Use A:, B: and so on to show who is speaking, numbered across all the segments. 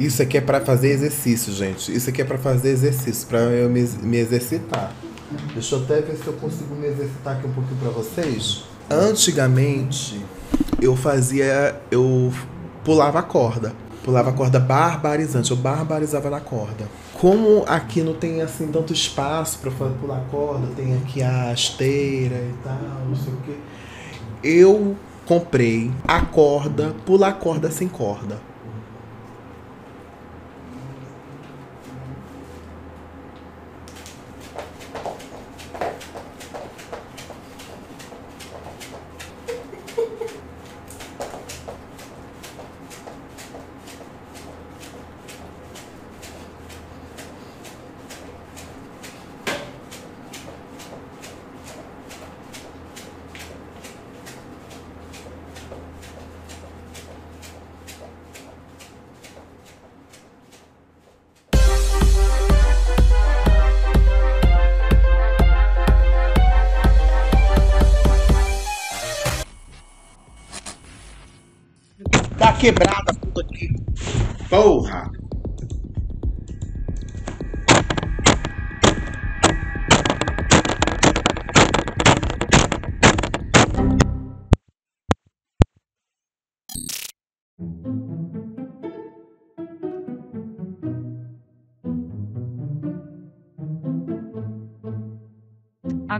A: Isso aqui é para fazer exercício, gente. Isso aqui é para fazer exercício, para eu me, me exercitar. Deixa eu até ver se eu consigo me exercitar aqui um pouquinho para vocês. Antigamente, eu fazia. Eu pulava a corda. Pulava a corda barbarizante. Eu barbarizava na corda. Como aqui não tem assim tanto espaço para pular a corda, tem aqui a esteira e tal, não sei o quê. Eu comprei a corda, pular corda sem corda. Quebrada tudo aqui. Porra!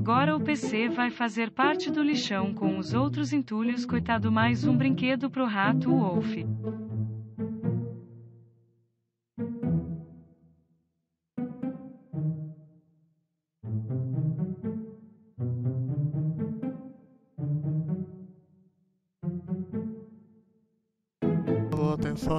B: Agora o PC vai fazer parte do lixão com os outros entulhos. Coitado, mais um brinquedo pro rato Wolf.
C: Atenção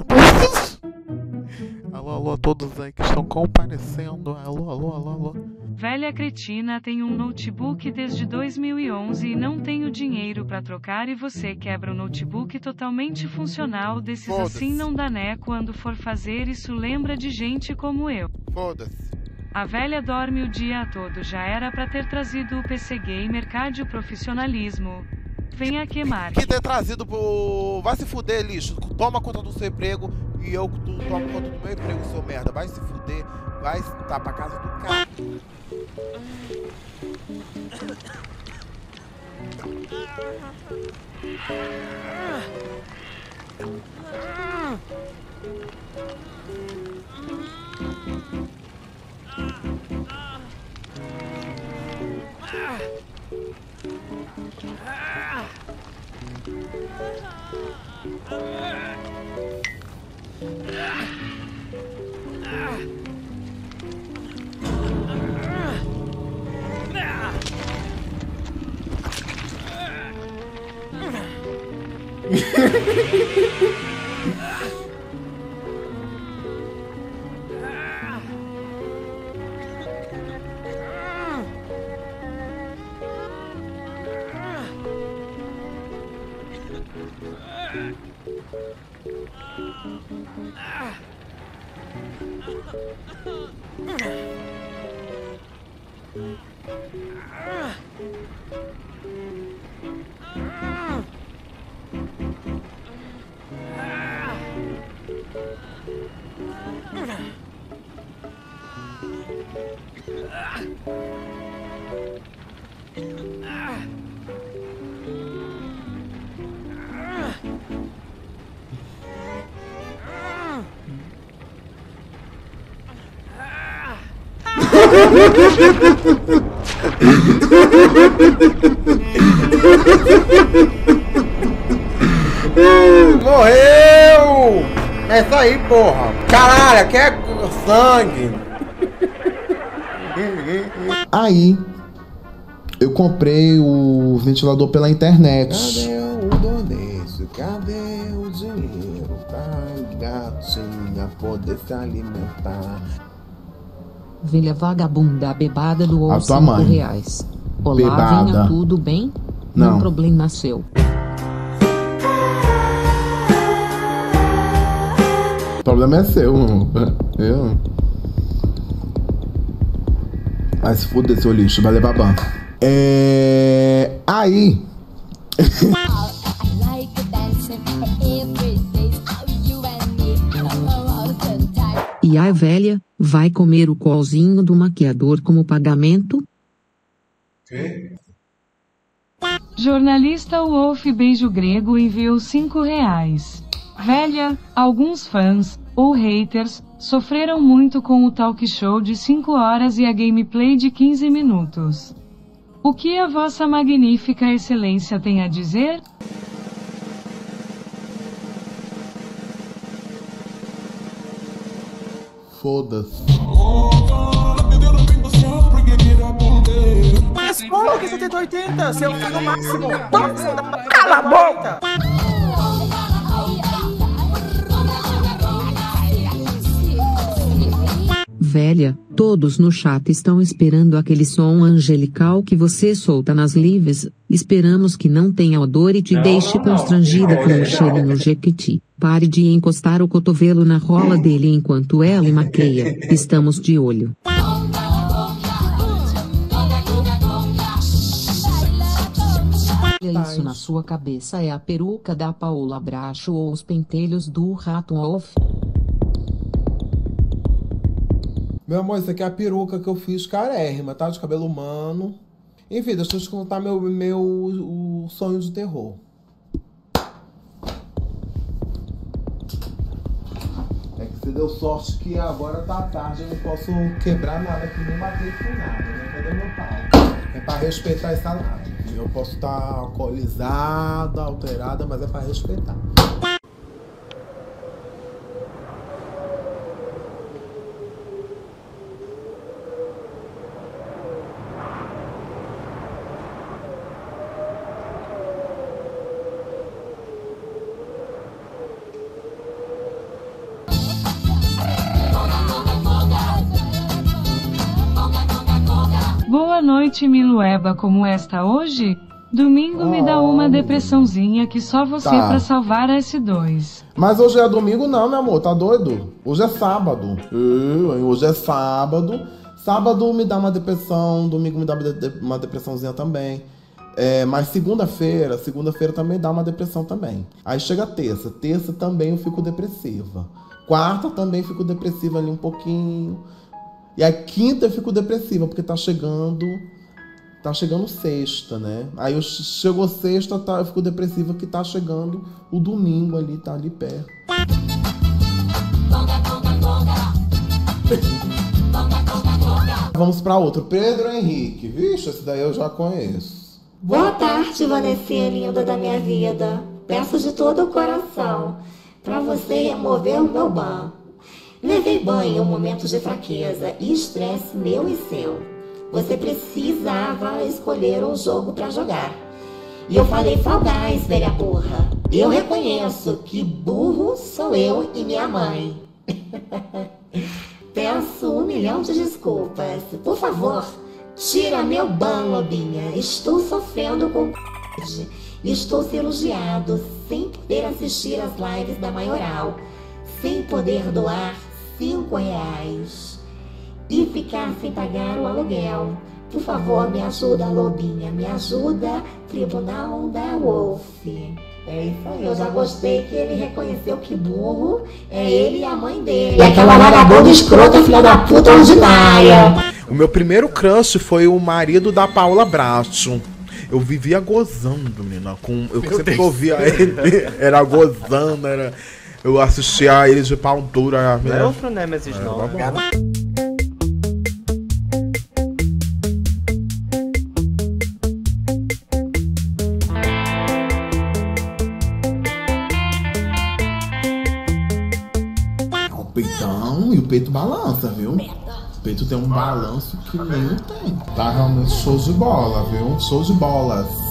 C: todos aí que estão comparecendo. Alô, alô, alô, alô.
B: Velha cretina tem um notebook desde 2011 e não tem o dinheiro pra trocar e você quebra o notebook totalmente funcional desses assim não dá né quando for fazer isso lembra de gente como eu.
C: Foda-se.
B: A velha dorme o dia todo já era pra ter trazido o PC Gamer Cádio profissionalismo. Venha queimar.
C: Que ter trazido pro. Vai se fuder, lixo. Toma conta do seu emprego e eu tu, tomo conta do meu emprego, seu merda. Vai se fuder. Vai tá pra casa do cara. Ah!
A: Morreu! É isso aí, porra! Caralho, aqui é sangue! Aí, eu comprei o ventilador pela internet. Cadê o doneço? Cadê o dinheiro pra gatinha poder se alimentar?
D: Velha vagabunda, bebada do
A: A tua
D: cinco
A: mãe.
D: reais. Olá,
A: Bebada.
D: venha tudo bem?
A: Não.
D: Não problema seu.
A: O problema é seu, eu. Vai se fuder, seu lixo, vai levar ban. É. Aí.
D: E ai velha, vai comer o colzinho do maquiador como pagamento?
B: Jornalista Wolf Beijo Grego enviou 5 reais. Velha, alguns fãs, ou haters, sofreram muito com o talk show de 5 horas e a gameplay de 15 minutos. O que a vossa magnífica excelência tem a dizer?
A: Foda-se.
E: Responda que 7080, seu filho máximo. Cala a boca!
D: Velha, todos no chat estão esperando aquele som angelical que você solta nas lives. Esperamos que não tenha odor e te deixe constrangida com o cheirinho jequiti. Pare de encostar o cotovelo na rola dele enquanto ela maqueia. Estamos de olho. Olha isso na sua cabeça é a peruca da Paola Bracho ou os pentelhos do Rato Wolf?
A: Meu amor, isso aqui é a peruca que eu fiz carérrima, tá? De cabelo humano. Enfim, deixa eu te contar meu, meu o sonho de terror. É que você deu sorte que agora tá tarde, eu não posso quebrar nada aqui, nem bater com nada, né? Cadê meu pau? É pra respeitar essa live. Eu posso estar alcoolizada, alterada, mas é pra respeitar.
B: Boa noite, Milueba, como está hoje? Domingo me dá uma depressãozinha que só você
A: Tá.
B: pra salvar a S2.
A: Mas hoje é domingo não, meu amor, tá doido? Hoje é sábado. Eu? Hoje é sábado. Sábado me dá uma depressão, domingo me dá uma depressãozinha também. É, mas segunda-feira, segunda-feira também dá uma depressão também. Aí chega terça, terça também eu fico depressiva. Quarta também fico depressiva ali um pouquinho. E aí quinta eu fico depressiva, porque tá chegando. Tá chegando sexta, né? Aí eu chegou sexta, tá, eu fico depressiva que tá chegando o domingo ali, tá ali perto. Vamos pra outro. Pedro Henrique. Vixe, esse daí eu já conheço.
F: Boa tarde, Vanessinha linda da minha vida. Peço de todo o coração para você remover o meu ban. Levei banho momentos de fraqueza e estresse meu e seu. Você precisava escolher um jogo para jogar. E eu falei Fall velha burra. Eu reconheço que burro sou eu e minha mãe. Peço um milhão de desculpas. Por favor, tira meu ban, lobinha. Estou sofrendo com. Estou cirurgiado, sem poder assistir às lives da Maioral, sem poder doar cinco reais e ficar sem pagar o aluguel. Por favor, me ajuda, lobinha. Me ajuda, Tribunal da Wolf. É isso aí, eu já gostei que ele reconheceu que burro é ele e a mãe dele. E aquela vagabunda escrota, filha da puta ordinária.
A: O meu primeiro crush foi o marido da Paula Bracho. Eu vivia gozando, menina. Com, eu sempre que ouvia ele, era gozando, era. Eu assistia a ele de pau dura.
E: Não é outro Nemesis, não.
A: tá
E: né?
A: bom. O peitão e o peito balança, viu? O peito tem um balanço que nenhum tem. Tá realmente show de bola, viu? Show de bolas.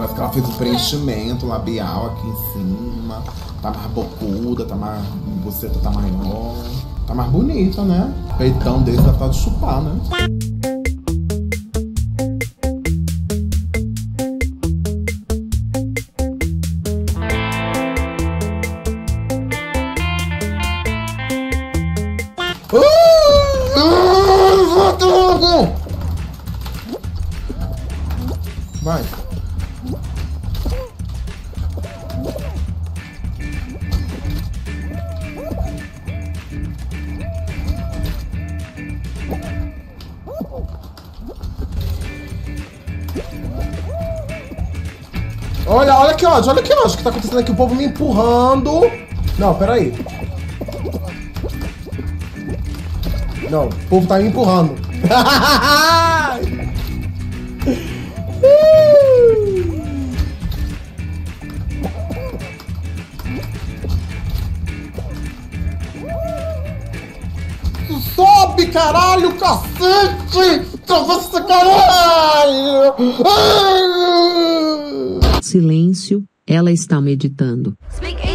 A: Parece que ela fez o preenchimento labial aqui em cima. Tá mais bocuda, tá mais. Você tá maior. Tá mais bonita, né? Peitão desse dá tá de chupar, né? Olha, olha que ódio, olha que ódio que tá acontecendo aqui. O povo me empurrando. Não, peraí. Não, o povo tá me empurrando. Sobe, caralho, cacete! Cacete, caralho!
D: Silêncio, ela está meditando.
G: Speak